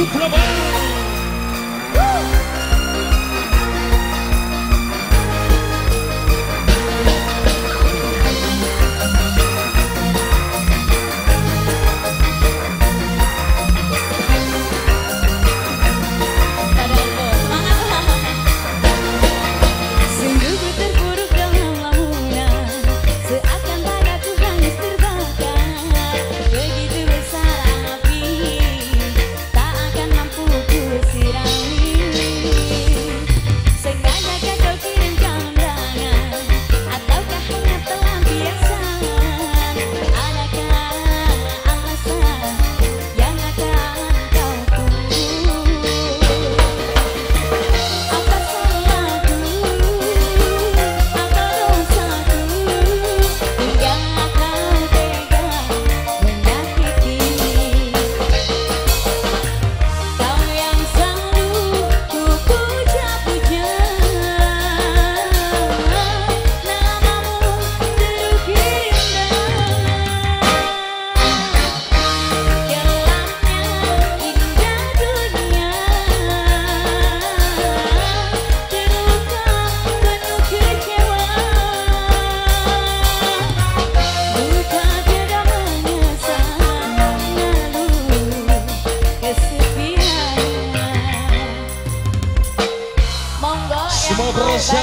Ukraine.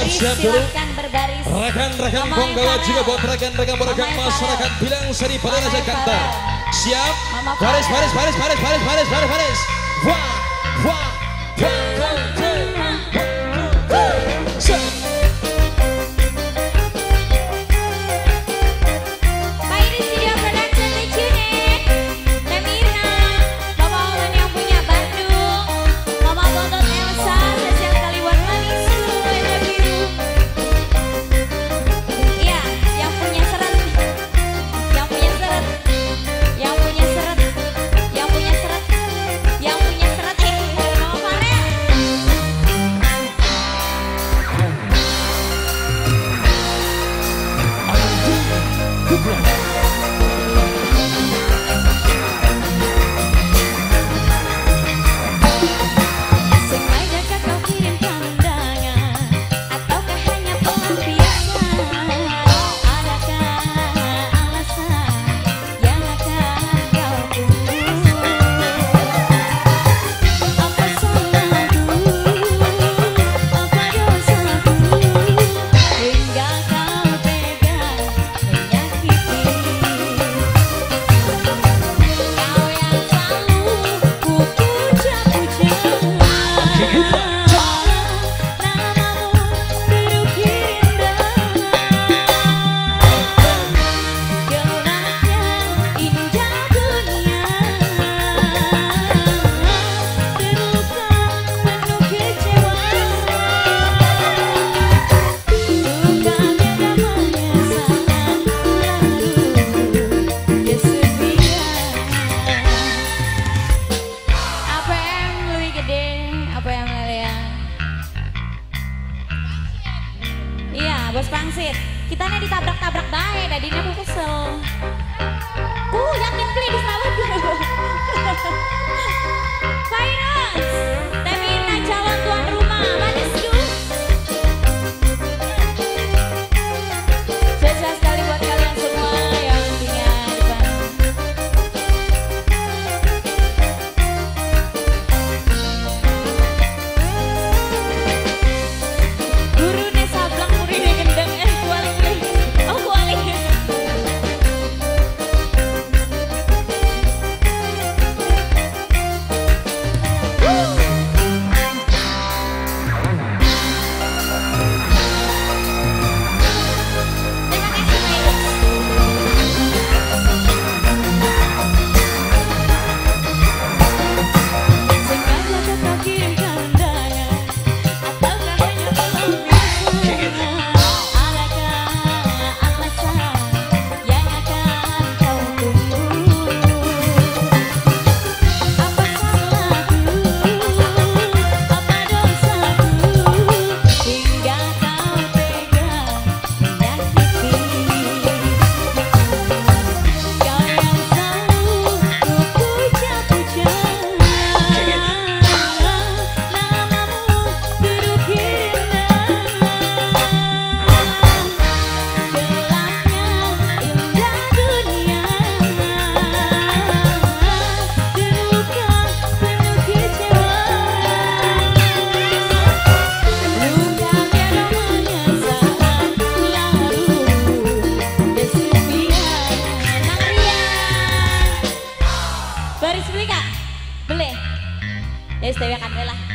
Siap-siap dulu. Rekan-rekan penggawa juga buat rekan-rekan rekan masyarakat bilang seri pada Jakarta. Siap? Baris, baris, baris, baris, baris, baris, baris, baris. Wah, wah, wah, Wis dhewe kabeh lah.